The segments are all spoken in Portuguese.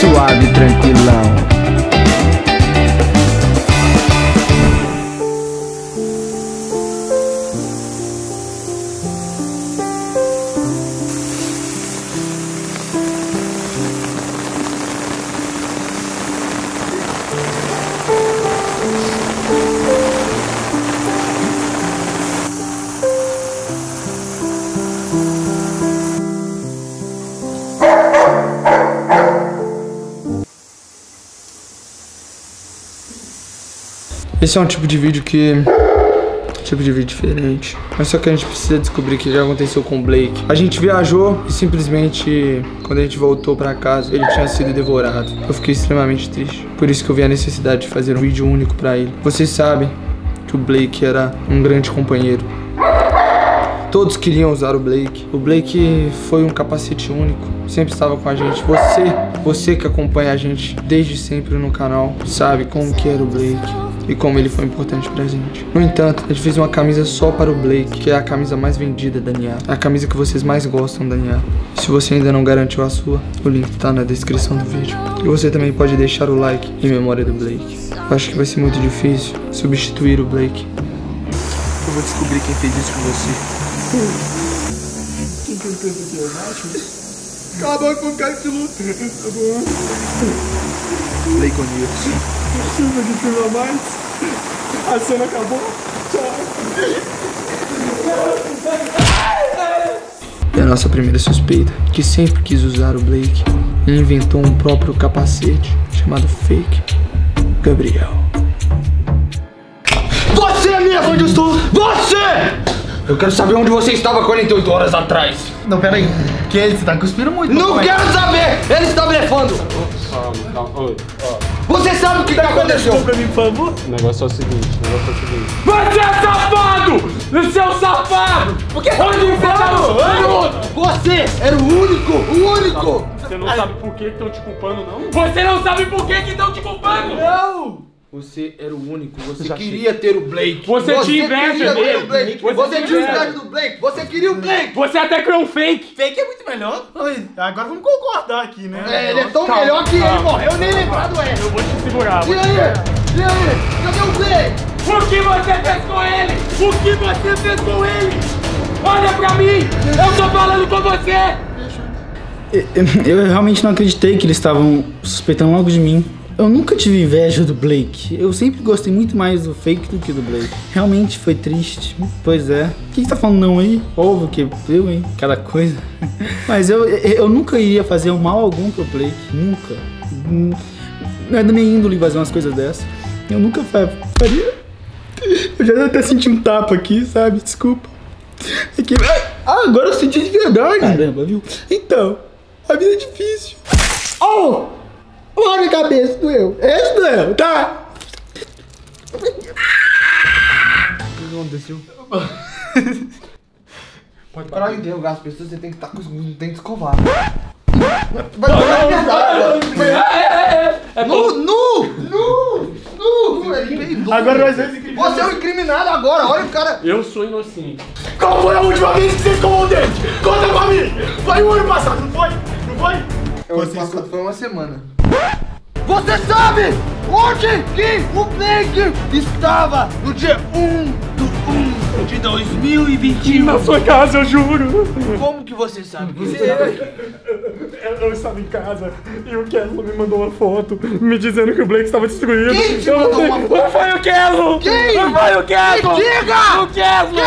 suave, tranquilão. Esse é um tipo de vídeo que. Tipo de vídeo diferente. Mas só que a gente precisa descobrir o que já aconteceu com o Blake. A gente viajou e simplesmente, quando a gente voltou pra casa, ele tinha sido devorado. Eu fiquei extremamente triste. Por isso que eu vi a necessidade de fazer um vídeo único pra ele. Vocês sabem que o Blake era um grande companheiro. Todos queriam usar o Blake. O Blake foi um capacete único. Sempre estava com a gente. Você, você que acompanha a gente desde sempre no canal, sabe como que era o Blake e como ele foi importante pra gente. No entanto, a gente fez uma camisa só para o Blake, que é a camisa mais vendida da Nia. É a camisa que vocês mais gostam da Nia. Se você ainda não garantiu a sua, o link tá na descrição do vídeo. E você também pode deixar o like em memória do Blake. Eu acho que vai ser muito difícil substituir o Blake. Eu vou descobrir quem fez isso com você. Quem que fez aqui? Acaba com o cara de luta. Tá bom. Blake O'Neill. Precisa de filmar mais. A cena acabou. Tchau. E a nossa primeira suspeita, que sempre quis usar o Blake, ele inventou um próprio capacete chamado Fake Gabriel. Você mesmo onde eu estou! Você! Eu quero saber onde você estava 48 horas atrás. Não, pera aí. Que ele, você tá cuspindo muito. Não quero saber! Ele está blefando! Calma, calma. Oi, ó. Você sabe o que, que aconteceu? pra mim, por favor? O negócio é o seguinte, o negócio é o seguinte. Você é safado! Seu safado! Porque onde você Você era o único, o único! Você não sabe por que estão te culpando, não? Você não sabe por que estão te culpando! Não! Você era o único, você queria ter o Blake. Você tinha inveja dele. Blake. Você Você, tinha inveja. do Blake. Você queria o Blake. Você até criou um fake! Fake é muito melhor. Agora vamos concordar aqui, né? É, ele é tão Calma, melhor que ele calma. morreu, nem lembrado é. Eu vou te segurar. E aí? E aí? Cadê o Blake? O que você fez com ele? O que você fez com ele? Olha pra mim! Eu tô falando com você! Eu realmente não acreditei que eles estavam suspeitando logo de mim. Eu nunca tive inveja do Blake. Eu sempre gostei muito mais do fake do que do Blake. Realmente foi triste. Pois é. Quem tá falando não aí? Ovo que eu, hein? Cada coisa. Mas eu, eu nunca iria fazer um mal algum pro Blake. Nunca. Não é da minha índole fazer umas coisas dessas. Eu nunca fa- faria. Eu já até senti um tapa aqui, sabe? Desculpa. É que... Ah, agora eu senti de verdade. Caramba, viu? Então, a vida é difícil. Oh! Olha a cabeça, doeu. Esse doeu, tá? O que aconteceu? Pode Pra interrogar as pessoas, você tem que estar com os dentes escovados. Vai falar de verdade. Nu, nu, nu, nu. Agora nós dois incriminados. Você é o incriminado agora, olha o cara. Eu sou inocente. Qual foi a última vez que você escovou o dente? Conta pra mim! Foi o ano passado, não foi? Não foi? O ano passado foi uma semana. Você sabe onde que o Blake estava no dia 1 do 1 de 2021? Na sua casa, eu juro. Como que você sabe? Você Eu, eu estava em casa e o Keslo me mandou uma foto me dizendo que o Blake estava destruído. Quem te mandou uma foto? Não foi o Keslo! Quem? Não foi o Keslo! Me diga! O Keslo!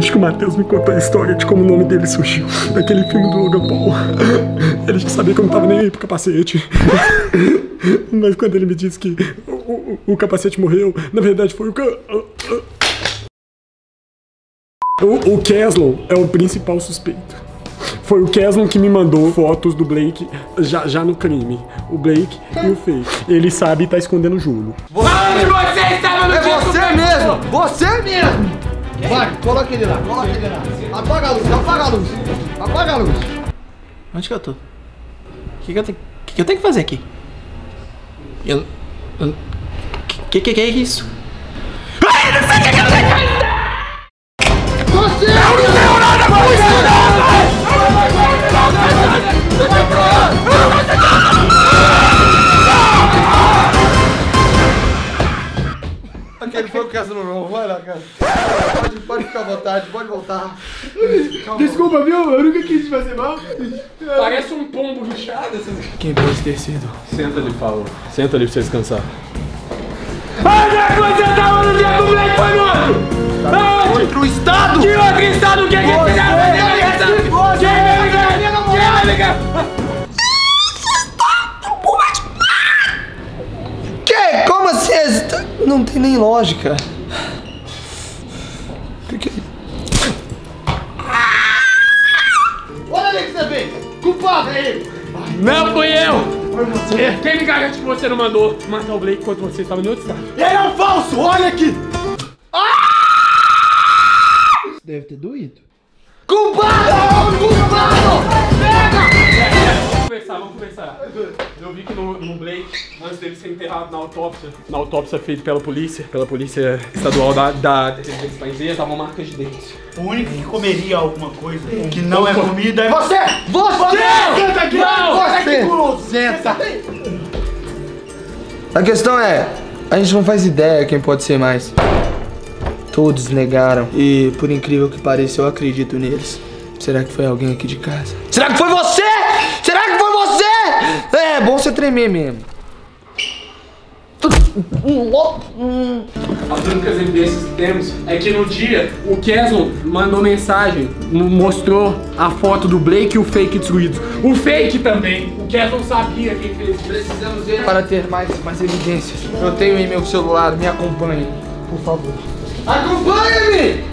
Deixa que o Matheus me contou a história de como o nome dele surgiu. Daquele filme do Logan Paul. Ele já sabia que eu não tava nem aí pro capacete. Mas quando ele me disse que o, o- o capacete morreu, na verdade foi o. O, o Keslow é o principal suspeito. Foi o Keslow que me mandou fotos do Blake já, já no crime. O Blake e o Fake. Ele sabe e tá escondendo o Júlio. Onde você estava no É você mesmo! Você mesmo! Vai, coloca ele lá, coloca ele lá. Apaga a luz, apaga a luz. Apaga a luz. Onde que eu tô? O que, que, eu tenho- que, que eu tenho que fazer aqui? Eu, Que que que é isso? Aquele foi o caso normal, vai lá, cara. Pode, ficar à vontade, pode voltar. Desculpa, viu? Eu nunca quis te fazer mal. Parece um pombo bichado. Quem pode ter sido? Senta ali, Paulo. Senta ali pra você descansar. Onde é que você tava no dia que o moleque foi morto? Aonde? Pro Estado! Que outro estado? O que é que você Você, tava você, Que? Como assim? Não tem nem lógica. Me garante que você não mandou matar o Blake enquanto você estava em outro estado? Ele é um falso, olha aqui! Deve ter doído. Culpado! Culpado! Vamos conversar, vamos conversar. Eu vi que no, no Blake, antes dele ser enterrado na autópsia, na autópsia feita pela polícia, pela polícia estadual da, da Residência Painzeira, estavam marcas de dentes. O único que comeria alguma coisa que não é comida é Você! Você! Senta aqui! Você! Senta! A questão é, a gente não faz ideia quem pode ser mais. Todos negaram e, por incrível que pareça, eu acredito neles. Será que foi alguém aqui de casa? Será que foi você? Será que foi você? É, bom você tremer mesmo. As únicas evidências que temos é que no dia o Kesson mandou mensagem, mo- mostrou a foto do Blake e o fake destruídos. O fake também. O Kesson sabia quem fez isso. Precisamos ver para ter mais, mais evidências. Eu tenho em meu celular, me acompanhe, por favor. Acompanhe-me!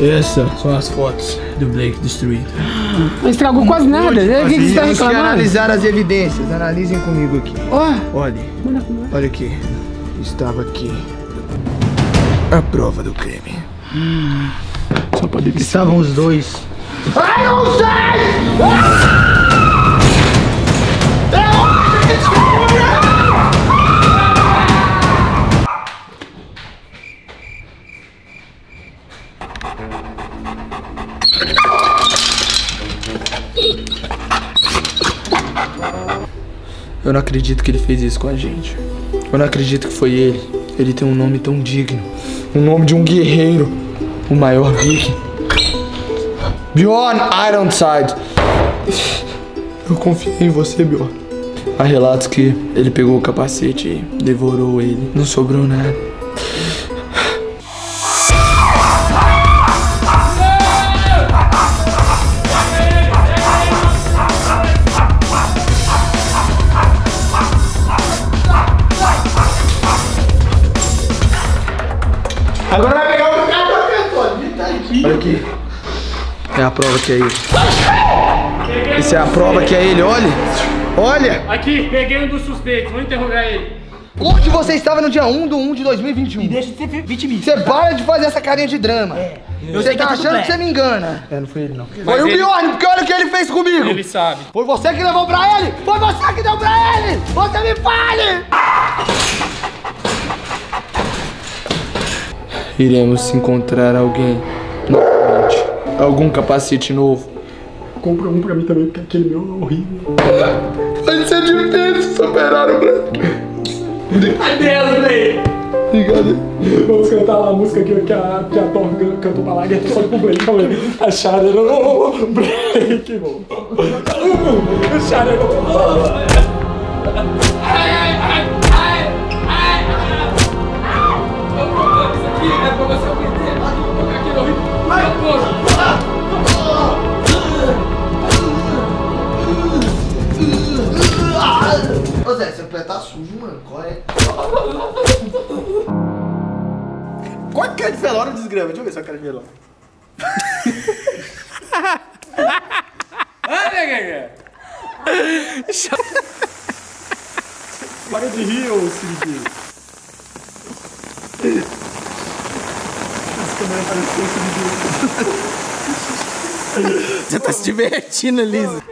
Essas são as fotos do Blake destruído. Não estragou quase nada. né? O que, que você tá Temos que reclamando? analisar as evidências. Analisem comigo aqui. Ó, Olhe, olha aqui. Estava aqui. A prova do crime. Estavam os dois. Eu não acredito que ele fez isso com a gente. Eu não acredito que foi ele. Ele tem um nome tão digno. O nome de um guerreiro. O maior viking. Bjorn Ironside. Eu confiei em você, Bjorn. Há relatos que ele pegou o capacete e devorou ele. Não sobrou nada. Agora vai pegar outro cara pra cantor. Tá aqui. Olha aqui. É a prova que é ele. Isso é a prova que é ele, olha. Olha! aqui, peguei um dos suspeitos, vou interrogar ele. Onde você estava no dia 1 de 1 de 2021? Deixa de ser vitimista. Você para de fazer essa carinha de drama. Você tá achando que você me engana. É, não foi ele não. Foi o ele- Bjorn, porque olha o que ele fez comigo. Ele sabe. Foi você que levou pra ele! Foi você que deu pra ele! Você me fale! Iremos encontrar alguém novamente. Algum capacete novo. Compra um pra mim também, porque aquele meu é horrível. Vai ser difícil superar o Black. Adeus, Blake. Vamos cantar lá a música que, que a, que a Thor cantou pra lá, que é só pro Blake. Calma aí. A Shadow, oh, Blake, bom. A Shadow, É Ô Zé, seu pé tá sujo, mano. Qual é? Qual que é de velório ou desgrama? Deixa eu ver sua cara de velório. Para de rir, ô Cid. Esse câmera parece que é o Cid. Você tá se divertindo, Lisa.